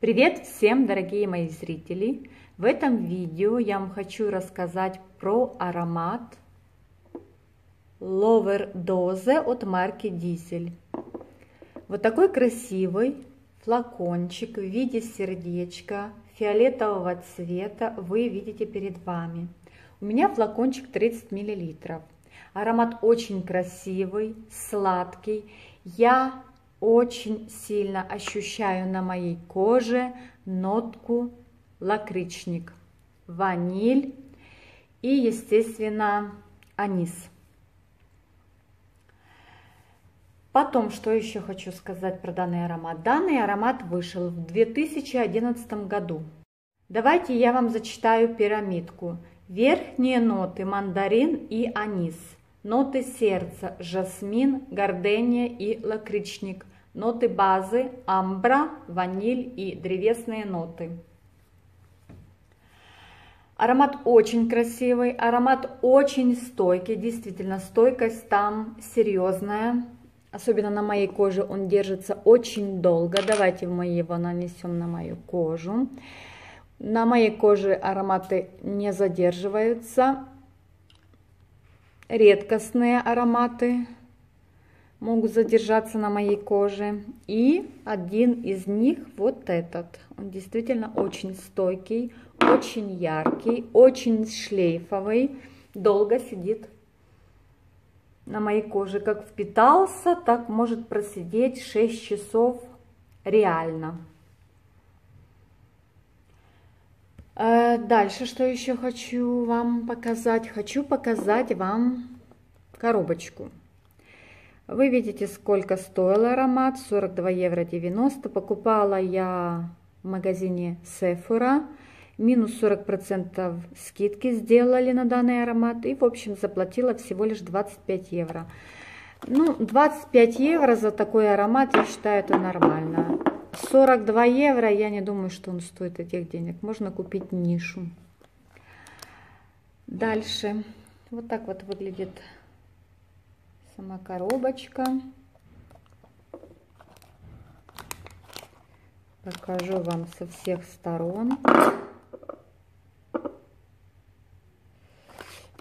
Привет всем, дорогие мои зрители! В этом видео я вам хочу рассказать про аромат Lover Dose от марки Diesel. Вот такой красивый флакончик в виде сердечка фиолетового цвета вы видите перед вами. У меня флакончик 30 мл. Аромат очень красивый, сладкий. Я очень сильно ощущаю на моей коже нотку лакричник, ваниль и, естественно, анис. Потом, что еще хочу сказать про данный аромат. Данный аромат вышел в 2011 году. Давайте я вам зачитаю пирамидку. Верхние ноты мандарин и анис. Ноты сердца жасмин, гордения и лакричник. Ноты базы амбра, ваниль и древесные ноты. Аромат очень красивый, аромат очень стойкий, действительно стойкость там серьезная. Особенно на моей коже он держится очень долго. Давайте мы его нанесем на мою кожу. На моей коже ароматы не задерживаются. Редкостные ароматы могут задержаться на моей коже. И один из них вот этот. Он действительно очень стойкий, очень яркий, очень шлейфовый. Долго сидит на моей коже. Как впитался, так может просидеть 6 часов реально. Дальше, что еще хочу вам показать? Хочу показать вам коробочку. Вы видите, сколько стоил аромат, 42 евро 90. Покупала я в магазине Sephora. Минус 40% скидки сделали на данный аромат. И, в общем, заплатила всего лишь 25 евро. Ну, 25 евро за такой аромат, я считаю, это нормально. 42 евро, я не думаю, что он стоит этих денег. Можно купить нишу. Дальше. Вот так вот выглядит сама коробочка. Покажу вам со всех сторон.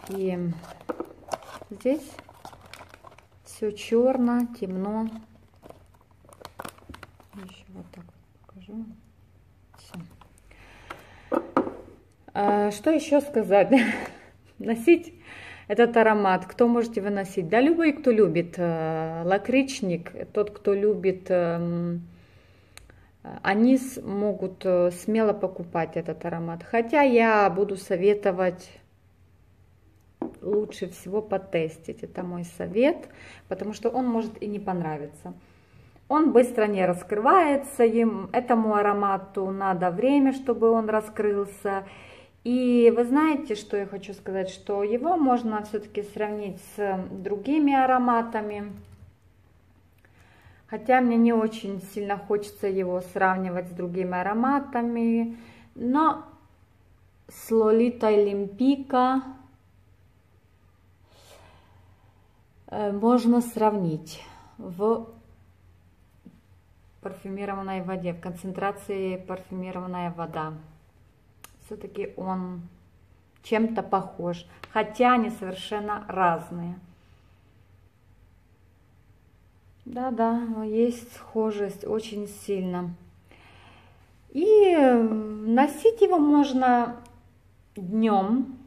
И здесь все черно, темно. Еще вот так покажу. Все. А, что еще сказать? Носить этот аромат. Кто можете выносить? Да, любой, кто любит э, лакричник, тот, кто любит э, анис, могут э, смело покупать этот аромат. Хотя я буду советовать лучше всего потестить. Это мой совет, потому что он может и не понравиться. Он быстро не раскрывается, им, этому аромату надо время, чтобы он раскрылся. И вы знаете, что я хочу сказать, что его можно все-таки сравнить с другими ароматами. Хотя мне не очень сильно хочется его сравнивать с другими ароматами. Но с Лолитой Лимпика э, можно сравнить в парфюмированной воде, в концентрации парфюмированная вода все-таки он чем-то похож, хотя они совершенно разные. Да-да, есть схожесть очень сильно. И носить его можно днем,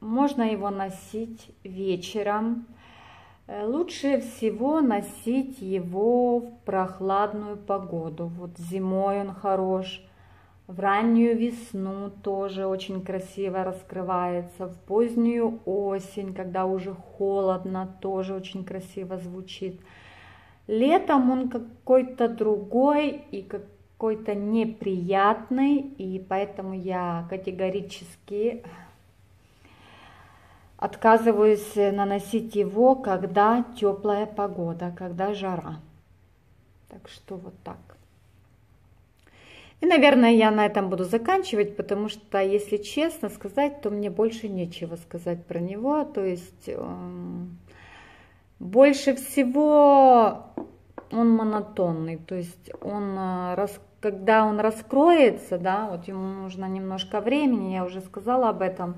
можно его носить вечером. Э, лучше всего носить его в прохладную погоду. Вот зимой он хорош, в раннюю весну тоже очень красиво раскрывается. В позднюю осень, когда уже холодно, тоже очень красиво звучит. Летом он какой-то другой и какой-то неприятный, и поэтому я категорически отказываюсь наносить его, когда теплая погода, когда жара. Так что вот так. И, наверное, я на этом буду заканчивать, потому что, если честно сказать, то мне больше нечего сказать про него. То есть эм, больше всего он монотонный, то есть он, э, когда он раскроется, да, вот ему нужно немножко времени, я уже сказала об этом,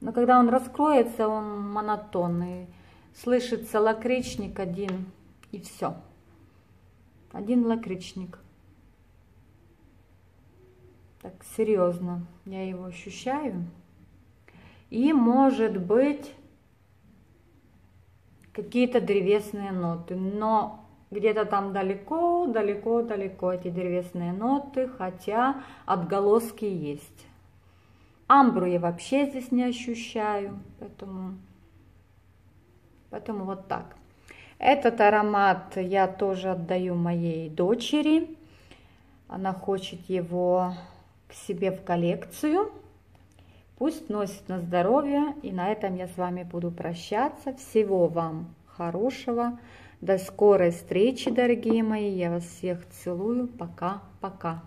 но когда он раскроется, он монотонный, слышится лакричник один и все, один лакричник. Так, серьезно, я его ощущаю. И может быть какие-то древесные ноты, но где-то там далеко, далеко, далеко эти древесные ноты, хотя отголоски есть. Амбру я вообще здесь не ощущаю, поэтому, поэтому вот так. Этот аромат я тоже отдаю моей дочери. Она хочет его к себе в коллекцию. Пусть носит на здоровье. И на этом я с вами буду прощаться. Всего вам хорошего. До скорой встречи, дорогие мои. Я вас всех целую. Пока-пока.